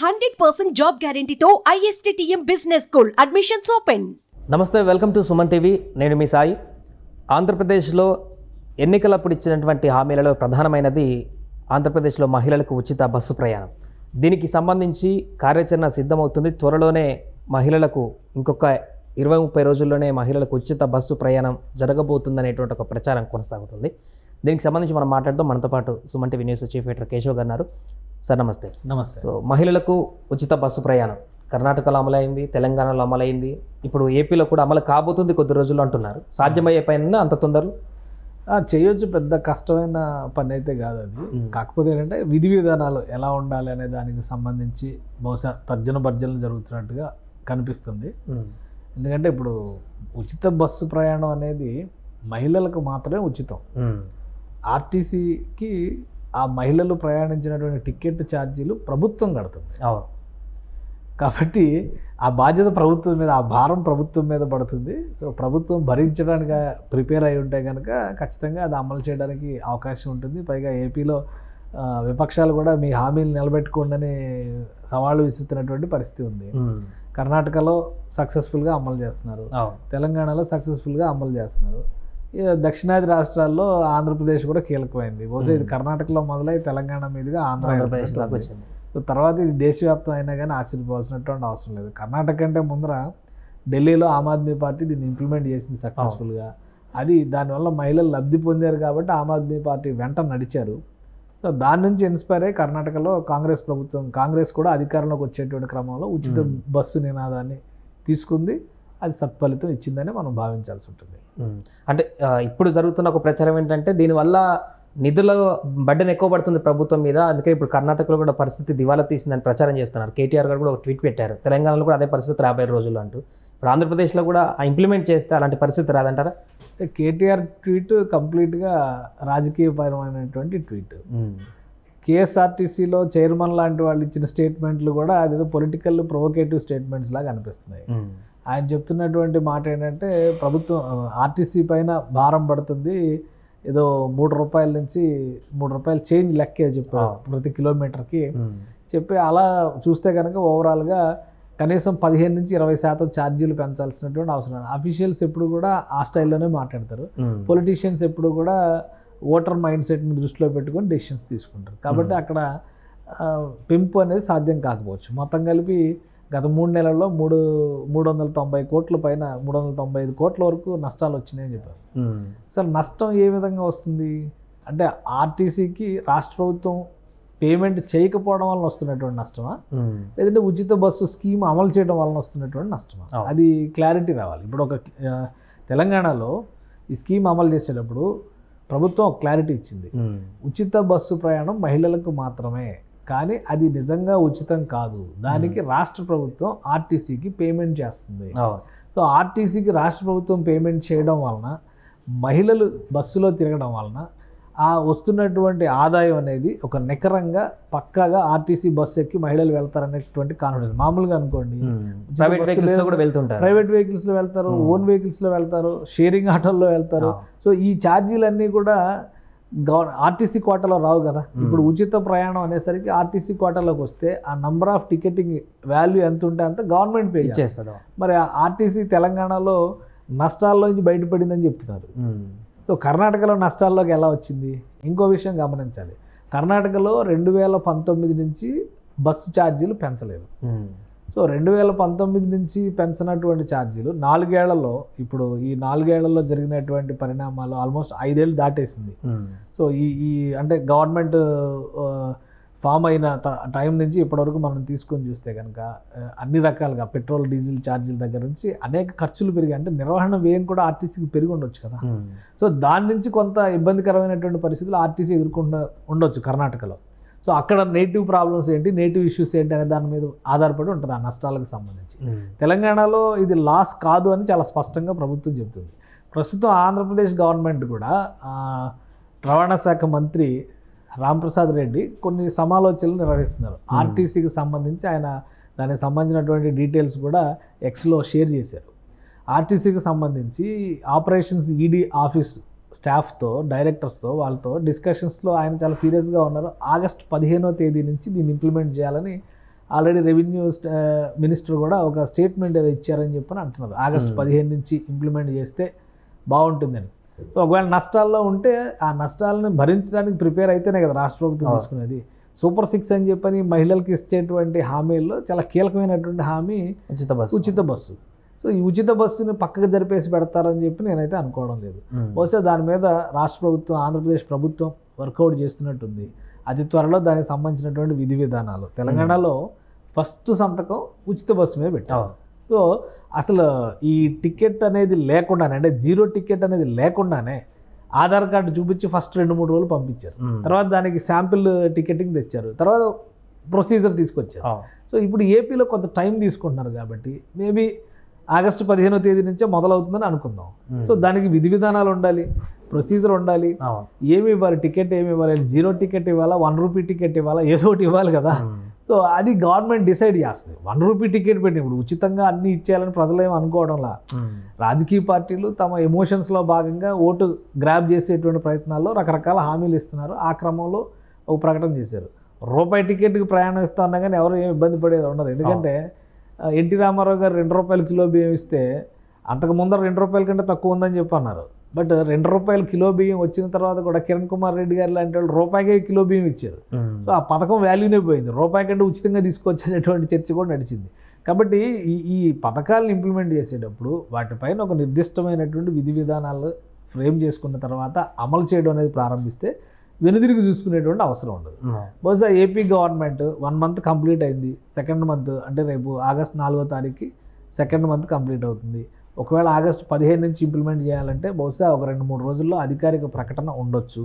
Hundred percent job గ్యారంటీతో ISTTM business school admissions open. నమస్తే welcome to Suman TV. నేను మీ సాయి. ఆంధ్రప్రదేశ్లో ఎన్నికలప్పుడు ఇచ్చినటువంటి హామీలలో ప్రధానమైనది ఆంధ్రప్రదేశ్లో మహిళలకు ఉచిత బస్సు ప్రయాణం. దీనికి సంబంధించి కార్యాచరణ సిద్ధమవుతుంది. త్వరలోనే మహిళలకు ఇంకొక ఇరవై ముప్పై రోజుల్లోనే మహిళలకు ఉచిత బస్సు ప్రయాణం జరగబోతుందనేటువంటి ఒక ప్రచారం కొనసాగుతుంది. దీనికి సంబంధించి మనం మాట్లాడదాం. మనతో పాటు Suman TV news chief editor Keshav గారు సార్ నమస్తే. నమస్తే. సో మహిళలకు ఉచిత బస్సు ప్రయాణం. కర్ణాటకలో అమలైంది తెలంగాణలో అమలైంది. ఇప్పుడు ఏపీలో కూడా అమలు కాబోతుంది కొద్ది రోజుల్లో అంటున్నారు. సాధ్యమయ్యే పైన అంత తొందరలో? చేయొచ్చు. పెద్ద కష్టమైన పని అయితే కాదు అది. కాకపోతే ఏంటంటే విధి విధానాలు ఎలా ఉండాలి అనే దానికి సంబంధించి బహుశా తర్జన భర్జనలు జరుగుతున్నట్టుగా కనిపిస్తుంది. ఎందుకంటే ఇప్పుడు ఉచిత బస్సు ప్రయాణం అనేది మహిళలకు మాత్రమే ఉచితం. ఆర్టీసీకి ఆ మహిళలు ప్రయాణించినటువంటి టికెట్ ఛార్జీలు ప్రభుత్వం కడుతుంది అవును. కాబట్టి ఆ బాధ్యత ప్రభుత్వం మీద ఆ భారం ప్రభుత్వం మీద పడుతుంది. సో ప్రభుత్వం భరించడానికి ప్రిపేర్ అయి ఉంటే కనుక ఖచ్చితంగా అది అమలు చేయడానికి అవకాశం ఉంటుంది. పైగా ఏపీలో విపక్షాలు కూడా మీ హామీలు నిలబెట్టుకోండి అని సవాళ్ళు విసురుతున్నటువంటి పరిస్థితి ఉంది. కర్ణాటకలో సక్సెస్ఫుల్గా అమలు చేస్తున్నారు. తెలంగాణలో సక్సెస్ఫుల్గా అమలు చేస్తున్నారు. దక్షిణాది రాష్ట్రాల్లో ఆంధ్రప్రదేశ్ కూడా కీలకమైంది. బహుశా ఇది కర్ణాటకలో మొదలై తెలంగాణ మీదుగా ఆంధ్ర ఆంధ్రప్రదేశ్ దాకా వచ్చింది. సో తర్వాత ఇది దేశవ్యాప్తం అయినా కానీ ఆశ్చర్యపోవాల్సినటువంటి అవసరం లేదు. కర్ణాటక కంటే ముందర ఢిల్లీలో ఆమ్ ఆద్మీ పార్టీ దీన్ని ఇంప్లిమెంట్ చేసింది సక్సెస్ఫుల్గా. అది దానివల్ల మహిళలు లబ్ధి పొందారు కాబట్టి ఆమ్ ఆద్మీ పార్టీ వెంట నడిచారు. సో దాని నుంచి ఇన్స్పైర్ అయ్యి కర్ణాటకలో కాంగ్రెస్ ప్రభుత్వం కాంగ్రెస్ కూడా అధికారంలోకి వచ్చేటువంటి క్రమంలో ఉచిత. బస్సు నినాదాన్ని తీసుకుంది. అది సత్ఫలితం ఇచ్చిందని మనం భావించాల్సి ఉంటుంది. అంటే ఇప్పుడు జరుగుతున్న ఒక ప్రచారం ఏంటంటే దీనివల్ల నిధుల బడ్డను ఎక్కువ పడుతుంది ప్రభుత్వం మీద. అందుకే ఇప్పుడు కర్ణాటకలో కూడా పరిస్థితి దివాలా తీసిందని ప్రచారం చేస్తున్నారు. కేటీఆర్ గారు కూడా ఒక ట్వీట్ పెట్టారు. తెలంగాణలో కూడా అదే పరిస్థితి రాబోయే రోజుల్లో అంటూ. ఇప్పుడు ఆంధ్రప్రదేశ్లో కూడా ఇంప్లిమెంట్ చేస్తే అలాంటి పరిస్థితి రాదంటారా? కేటీఆర్ ట్వీట్ కంప్లీట్గా రాజకీయపరమైనటువంటి ట్వీట్. కేఎస్ఆర్టీసీలో చైర్మన్ లాంటి వాళ్ళు ఇచ్చిన స్టేట్మెంట్లు కూడా అదేదో పొలిటికల్ ప్రొవోకేటివ్ స్టేట్మెంట్స్ లాగా అనిపిస్తున్నాయి. ఆయన చెప్తున్నటువంటి మాట ఏంటంటే ప్రభుత్వం ఆర్టీసీ పైన భారం పడుతుంది. ఏదో మూడు రూపాయల నుంచి మూడు రూపాయల చేంజ్ లెక్కే చెప్పారు. ప్రతి కిలోమీటర్కి. చెప్పి అలా చూస్తే కనుక ఓవరాల్గా కనీసం పదిహేను నుంచి ఇరవై శాతం ఛార్జీలు పెంచాల్సినటువంటి అవసరం. అఫీషియల్స్ ఎప్పుడు కూడా ఆ స్టైల్లోనే మాట్లాడతారు. పొలిటీషియన్స్ ఎప్పుడు కూడా ఓటర్ మైండ్ సెట్ని దృష్టిలో పెట్టుకొని డెసిషన్స్ తీసుకుంటారు. కాబట్టి. అక్కడ పెంపు అనేది సాధ్యం కాకపోవచ్చు. మొత్తం కలిపి గత మూడు నెలల్లో మూడు మూడు వందల తొంభై కోట్ల పైన మూడు వందల తొంభై ఐదు కోట్ల వరకు నష్టాలు వచ్చినాయని చెప్పారు. అసలు నష్టం ఏ విధంగా వస్తుంది? అంటే ఆర్టీసీకి రాష్ట్ర ప్రభుత్వం పేమెంట్ చేయకపోవడం వలన వస్తున్నటువంటి నష్టమా? లేదంటే ఉచిత బస్సు స్కీమ్ అమలు చేయడం వలన వస్తున్నటువంటి నష్టమా. అది క్లారిటీ రావాలి. ఇప్పుడు ఒక తెలంగాణలో ఈ స్కీమ్ అమలు చేసేటప్పుడు ప్రభుత్వం క్లారిటీ ఇచ్చింది. ఉచిత బస్సు ప్రయాణం మహిళలకు మాత్రమే. కానీ అది నిజంగా ఉచితం కాదు. దానికి రాష్ట్ర ప్రభుత్వం ఆర్టీసీకి పేమెంట్ చేస్తుంది. సో ఆర్టీసీకి రాష్ట్ర ప్రభుత్వం పేమెంట్ చేయడం వలన మహిళలు బస్సులో తిరగడం వలన ఆ వస్తున్నటువంటి ఆదాయం అనేది ఒక నికరంగా పక్కాగా ఆర్టీసీ బస్సు ఎక్కి మహిళలు వెళ్తారనేటువంటి కాన్ఫిడెన్స్ మామూలుగా అనుకోండి. Private vehicles. కూడా వెళ్తుంటారు. ప్రైవేట్ వెహికల్స్లో వెళ్తారు. ఓన్ వెహికల్స్లో వెళ్తారు షేరింగ్ ఆటోల్లో వెళ్తారు. సో ఈ ఛార్జీలన్నీ కూడా ఆర్టీసీ కోటాలో రావు కదా. Hmm. ఇప్పుడు ఉచిత ప్రయాణం అనేసరికి ఆర్టీసీ కోటాలోకి వస్తే ఆ నంబర్ ఆఫ్ టికెటింగ్ వాల్యూ ఎంత ఉంటే అంత గవర్నమెంట్ పే ఇచ్చేస్తుంది మరి ఆర్టీసీ తెలంగాణలో నష్టాల్లోంచి బయటపడిందని చెప్తున్నారు. సో కర్ణాటకలో నష్టాల్లోకి ఎలా వచ్చింది? ఇంకో విషయం గమనించాలి. కర్ణాటకలో రెండు వేల పంతొమ్మిది నుంచి బస్సు ఛార్జీలు పెంచలేదు. సో రెండు వేల పంతొమ్మిది నుంచి పెంచినటువంటి ఛార్జీలు నాలుగేళ్ళలో ఇప్పుడు ఈ నాలుగేళ్ళలో జరిగినటువంటి పరిణామాలు ఆల్మోస్ట్ ఐదేళ్ళు దాటేసింది. సో ఈ ఈ అంటే గవర్నమెంట్ ఫామ్ అయిన టైం నుంచి ఇప్పటివరకు మనం తీసుకొని చూస్తే కనుక అన్ని రకాలుగా పెట్రోల్ డీజిల్ ఛార్జీల దగ్గర నుంచి అనేక ఖర్చులు పెరిగాయి. అంటే నిర్వహణ వ్యయం కూడా ఆర్టీసీకి పెరిగి ఉండొచ్చు కదా. సో దాని నుంచి కొంత ఇబ్బందికరమైనటువంటి పరిస్థితులు ఆర్టీసీ ఎదుర్కొంటూ ఉండొచ్చు కర్ణాటకలో. సో అక్కడ నేటివ్ ప్రాబ్లమ్స్ ఏంటి? నేటివ్ ఇష్యూస్ ఏంటి అనే దాని మీద ఆధారపడి ఉంటుంది ఆ నష్టాలకు సంబంధించి. తెలంగాణలో ఇది లాస్ కాదు అని చాలా స్పష్టంగా ప్రభుత్వం చెబుతుంది. ప్రస్తుతం ఆంధ్రప్రదేశ్ గవర్నమెంట్ కూడా రవాణా శాఖ మంత్రి రాంప్రసాద్ రెడ్డి కొన్ని సమాలోచనలు నిర్వహిస్తున్నారు. ఆర్టీసీకి సంబంధించి ఆయన దానికి సంబంధించినటువంటి డీటెయిల్స్ కూడా ఎక్స్లో షేర్ చేశారు. ఆర్టీసీకి సంబంధించి ఆపరేషన్స్ ఈడీ ఆఫీస్ స్టాఫ్తో డైరెక్టర్స్తో వాళ్ళతో డిస్కషన్స్లో ఆయన చాలా సీరియస్గా ఉన్నారు. ఆగస్ట్ పదిహేనో తేదీ నుంచి దీన్ని ఇంప్లిమెంట్ చేయాలని ఆల్రెడీ రెవెన్యూ మినిస్టర్ కూడా ఒక స్టేట్మెంట్ ఏదో ఇచ్చారని చెప్పని అంటున్నారు. ఆగస్టు పదిహేను నుంచి ఇంప్లిమెంట్ చేస్తే బాగుంటుందని. సో ఒకవేళ నష్టాల్లో ఉంటే ఆ నష్టాలను భరించడానికి ప్రిపేర్ అయితేనే కదా రాష్ట్ర ప్రభుత్వం తీసుకునేది. సూపర్ సిక్స్ అని చెప్పని మహిళలకు ఇచ్చేటువంటి హామీల్లో చాలా కీలకమైనటువంటి హామీ ఉచిత బస్సు. ఉచిత బస్సు. సో ఈ ఉచిత బస్సుని పక్కకు జరిపేసి పెడతారని చెప్పి నేనైతే అనుకోవడం లేదు. బహుశా దాని మీద రాష్ట్ర ప్రభుత్వం ఆంధ్రప్రదేశ్ ప్రభుత్వం వర్కౌట్ చేస్తున్నట్టుంది అతి త్వరలో దానికి సంబంధించినటువంటి విధి విధానాలు తెలంగాణలో ఫస్ట్ సంతకం ఉచిత బస్సు మీద పెట్టారు. సో అసలు ఈ టికెట్ అనేది లేకుండానే అంటే జీరో టికెట్ అనేది లేకుండానే ఆధార్ కార్డు చూపించి ఫస్ట్ రెండు మూడు రోజులు పంపించారు. తర్వాత దానికి శాంపిల్ టికెటింగ్ తెచ్చారు తర్వాత ప్రొసీజర్ తీసుకొచ్చారు. సో ఇప్పుడు ఏపీలో కొంత టైం తీసుకుంటున్నారు కాబట్టి మేబీ ఆగస్టు పదిహేనో తేదీ నుంచే మొదలవుతుందని అనుకుందాం. మ్మ్. సో దానికి విధి విధానాలు ఉండాలి ప్రొసీజర్ ఉండాలి. ఏమి ఇవ్వాలి టికెట్ ఏమి ఇవ్వాలి జీరో టికెట్ ఇవ్వాలా వన్ రూపీ టికెట్ ఇవ్వాలా ఏదో ఒకటి ఇవ్వాలి కదా. మ్మ్. సో అది గవర్నమెంట్ డిసైడ్ చేస్తుంది. వన్ రూపీ టికెట్ పెట్టి ఇప్పుడు ఉచితంగా అన్ని ఇచ్చేయాలని ప్రజలు ఏమి అనుకోవడంలా. మ్మ్. రాజకీయ పార్టీలు తమ ఎమోషన్స్లో భాగంగా ఓటు గ్రాప్ చేసేటువంటి ప్రయత్నాల్లో రకరకాల హామీలు ఇస్తున్నారు. ఆ క్రమంలో ఒక ప్రకటన చేశారు. రూపాయి టికెట్కి ప్రయాణం ఇస్తా ఉన్నా కానీ ఎవరు ఏమి ఇబ్బంది పడేది ఉండదు. ఎందుకంటే ఎన్టీ రామారావు గారు రెండు రూపాయల కిలో బియ్యం ఇస్తే అంతకు ముందర రెండు రూపాయల కంటే తక్కువ ఉందని చెప్పి అన్నారు. బట్ రెండు రూపాయల కిలో బియ్యం వచ్చిన తర్వాత కూడా కిరణ్ కుమార్ రెడ్డి గారు లాంటి వాళ్ళు రూపాయికే కిలో బియ్యం ఇచ్చారు. సో ఆ పథకం వాల్యూనే పోయింది. రూపాయి కంటే ఉచితంగా తీసుకొచ్చేటటువంటి చర్చ కూడా నడిచింది. కాబట్టి ఈ ఈ పథకాలను ఇంప్లిమెంట్ చేసేటప్పుడు వాటిపైన ఒక నిర్దిష్టమైనటువంటి విధి విధానాలు ఫ్రేమ్ చేసుకున్న తర్వాత అమలు చేయడం అనేది ప్రారంభిస్తే వెనుదిరిగి చూసుకునేటువంటి అవసరం ఉండదు. బహుశా AP government one month complete అయింది సెకండ్ మంత్ అంటే రేపు ఆగస్ట్ నాలుగో తారీఖుకి సెకండ్ మంత్ కంప్లీట్ అవుతుంది ఒకవేళ ఆగస్ట్ పదిహేను నుంచి ఇంప్లిమెంట్ చేయాలంటే బహుశా ఒక రెండు మూడు రోజుల్లో అధికారిక ప్రకటన ఉండొచ్చు.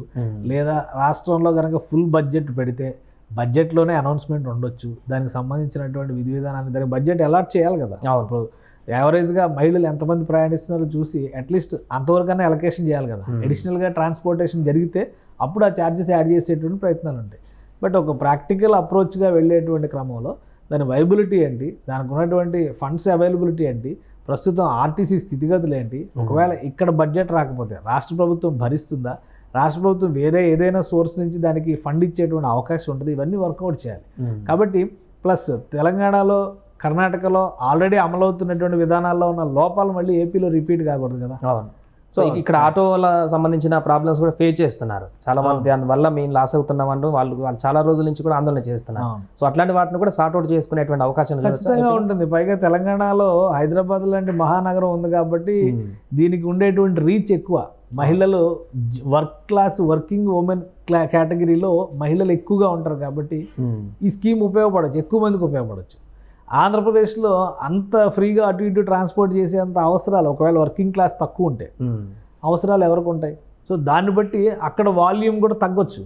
లేదా రాష్ట్రంలో కనుక ఫుల్ బడ్జెట్ పెడితే బడ్జెట్లోనే అనౌన్స్మెంట్ ఉండొచ్చు దానికి సంబంధించినటువంటి విధి విధానాన్ని దానికి బడ్జెట్ అలాట్ చేయాలి కదా. ఇప్పుడు యావరేజ్గా మహిళలు ఎంతమంది ప్రయాణిస్తున్నారో చూసి అట్లీస్ట్ అంతవరకైనా అలొకేషన్ చేయాలి కదా. అడిషనల్గా ట్రాన్స్పోర్టేషన్ జరిగితే అప్పుడు ఆ ఛార్జెస్ యాడ్ చేసేటువంటి ప్రయత్నాలు ఉంటాయి బట్ ఒక ప్రాక్టికల్ అప్రోచ్గా వెళ్ళేటువంటి క్రమంలో దాని వైబిలిటీ ఏంటి? దానికి ఉన్నటువంటి ఫండ్స్ అవైలబిలిటీ ఏంటి? ప్రస్తుతం ఆర్టీసీ స్థితిగతులు ఏంటి? ఒకవేళ ఇక్కడ బడ్జెట్ రాకపోతే రాష్ట్ర ప్రభుత్వం భరిస్తుందా? రాష్ట్ర ప్రభుత్వం వేరే ఏదైనా సోర్స్ నుంచి దానికి ఫండ్ ఇచ్చేటువంటి అవకాశం ఉంటుంది. ఇవన్నీ వర్కౌట్ చేయాలి. కాబట్టి ప్లస్ తెలంగాణలో కర్ణాటకలో ఆల్రెడీ అమలవుతున్నటువంటి విధానాల్లో ఉన్న లోపాలు మళ్ళీ ఏపీలో రిపీట్ కాకూడదు కదా? అవును. సో ఇక్కడ ఆటోల సంబంధించిన ప్రాబ్లమ్స్ కూడా ఫేస్ చేస్తున్నారు. చాలా మంది దాని వల్ల మేము లాస్ అవుతున్నామంటూ వాళ్ళు వాళ్ళు చాలా రోజుల నుంచి కూడా ఆందోళన చేస్తున్నారు. సో అట్లాంటి వాటిని కూడా సార్ట్అవుట్ చేసుకునేటువంటి అవకాశం ఖచ్చితంగా ఉంటుంది. పైగా తెలంగాణలో హైదరాబాద్ లాంటి మహానగరం ఉంది కాబట్టి దీనికి ఉండేటువంటి రీచ్ ఎక్కువ. మహిళలు వర్క్ క్లాస్ వర్కింగ్ ఉమెన్ కేటగిరీలో మహిళలు ఎక్కువగా ఉంటారు కాబట్టి ఈ స్కీమ్ ఉపయోగపడవచ్చు ఎక్కువ మందికి ఉపయోగపడవచ్చు ఆంధ్రప్రదేశ్లో అంత ఫ్రీగా అటు ఇటు ట్రాన్స్పోర్ట్ చేసేంత అవసరాలు ఒకవేళ వర్కింగ్ క్లాస్ తక్కువ ఉంటే అవసరాలు ఎవరికి ఉంటాయి? సో దాన్ని బట్టి అక్కడ వాల్యూమ్ కూడా తగ్గొచ్చు.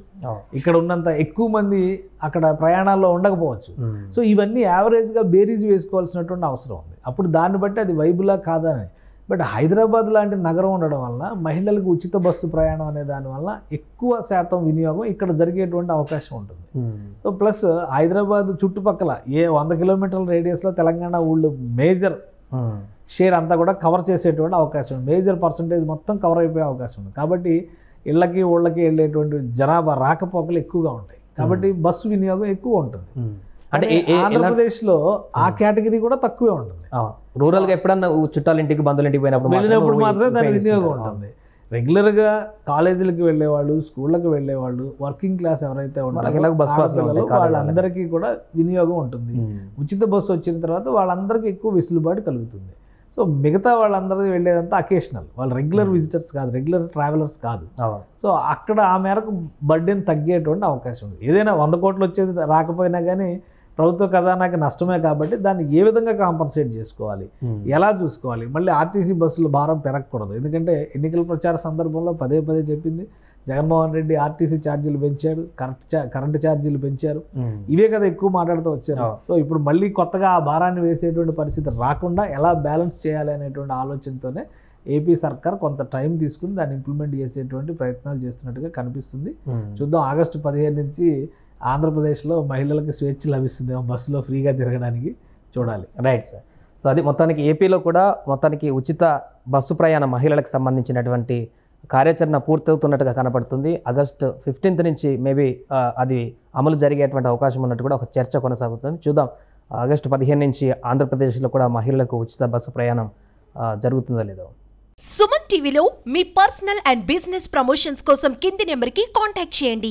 ఇక్కడ ఉన్నంత ఎక్కువ మంది అక్కడ ప్రయాణాల్లో ఉండకపోవచ్చు. సో ఇవన్నీ యావరేజ్గా బేరీజ్ వేసుకోవాల్సినటువంటి అవసరం ఉంది. అప్పుడు దాన్ని బట్టి అది వైబులా కాదని బట్ హైదరాబాద్ లాంటి నగరం ఉండడం వల్ల మహిళలకు ఉచిత బస్సు ప్రయాణం అనే దానివల్ల ఎక్కువ శాతం వినియోగం ఇక్కడ జరిగేటువంటి అవకాశం ఉంటుంది. సో ప్లస్ హైదరాబాద్ చుట్టుపక్కల ఏ వంద కిలోమీటర్ల రేడియస్లో తెలంగాణ ఊళ్ళు మేజర్ షేర్ అంతా కూడా కవర్ చేసేటువంటి అవకాశం ఉంది. మేజర్ పర్సంటేజ్ మొత్తం కవర్ అయిపోయే అవకాశం ఉంది. కాబట్టి ఇళ్ళకి ఊళ్ళకి వెళ్ళేటువంటి జనాభా రాకపోకలు ఎక్కువగా ఉంటాయి. కాబట్టి బస్సు వినియోగం ఎక్కువ ఉంటుంది. అంటే ఎలా- ఆంధ్రప్రదేశ్లో ఆ కేటగిరీ కూడా తక్కువే ఉంటుంది. రూరల్గా ఎప్పుడన్నా చుట్టాల ఇంటికి బంధువుల ఇంటికి పోయినప్పుడు వెళ్ళినప్పుడు మాత్రమే దాని. వినియోగం ఉంటుంది. రెగ్యులర్గా కాలేజీలకు వెళ్ళేవాళ్ళు స్కూళ్ళకి వెళ్ళేవాళ్ళు వర్కింగ్ క్లాస్ ఎవరైతే ఎలాగో బస్ వాళ్ళందరికీ కూడా వినియోగం ఉంటుంది. ఉమ్. ఉచిత బస్సు వచ్చిన తర్వాత వాళ్ళందరికీ ఎక్కువ వెసులుబాటు కలుగుతుంది. సో మిగతా వాళ్ళందరూ వెళ్ళేదంతా అకేషనల్ వాళ్ళు రెగ్యులర్ విజిటర్స్ కాదు రెగ్యులర్ ట్రావెలర్స్ కాదు. సో అక్కడ ఆ మేరకు బర్డెన్ తగ్గేటువంటి అవకాశం ఉంది. ఏదైనా వంద కోట్లు వచ్చేది రాకపోయినా కానీ ప్రభుత్వ ఖజానాకి నష్టమే కాబట్టి దాన్ని ఏ విధంగా కాంపన్సేట్ చేసుకోవాలి. ఎలా చూసుకోవాలి మళ్ళీ ఆర్టీసీ బస్సుల భారం పెరగకూడదు ఎందుకంటే ఎన్నికల ప్రచార సందర్భంలో పదే పదే చెప్పింది జగన్మోహన్ రెడ్డి ఆర్టీసీ ఛార్జీలు పెంచాడు కరెంట్ కరెంటు ఛార్జీలు పెంచారు. ఇవే కదా ఎక్కువ మాట్లాడుతూ వచ్చారు. సో ఇప్పుడు మళ్ళీ కొత్తగా ఆ భారాన్ని వేసేటువంటి పరిస్థితి రాకుండా ఎలా బ్యాలెన్స్ చేయాలి అనేటువంటి ఆలోచనతోనే ఏపీ సర్కార్ కొంత టైం తీసుకుని దాన్ని ఇంప్లిమెంట్ చేసేటువంటి ప్రయత్నాలు చేస్తున్నట్టుగా కనిపిస్తుంది. చూద్దాం ఆగస్టు పదిహేను నుంచి ఆంధ్రప్రదేశ్లో మహిళలకు స్వేచ్ఛ లభిస్తుందేమో బస్సులో ఫ్రీగా తిరగడానికి చూడాలి. రైట్ సార్ సో అది మొత్తానికి ఏపీలో కూడా మొత్తానికి ఉచిత బస్సు ప్రయాణ మహిళలకు సంబంధించినటువంటి కార్యాచరణ పూర్తవుతున్నట్టుగా కనపడుతుంది. ఆగస్ట్ ఫిఫ్టీన్త్ నుంచి మేబీ uh, అది అమలు జరిగేటువంటి అవకాశం ఉన్నట్టు కూడా ఒక చర్చ కొనసాగుతుంది. చూద్దాం. ఆగస్టు పదిహేను నుంచి ఆంధ్రప్రదేశ్లో కూడా మహిళలకు ఉచిత బస్సు ప్రయాణం uh, జరుగుతుందో లేదో. సుమన్ టీవీలో మీ పర్సనల్ అండ్ బిజినెస్ ప్రమోషన్స్ కోసం కింది నెంబర్కి కాంటాక్ట్ చేయండి.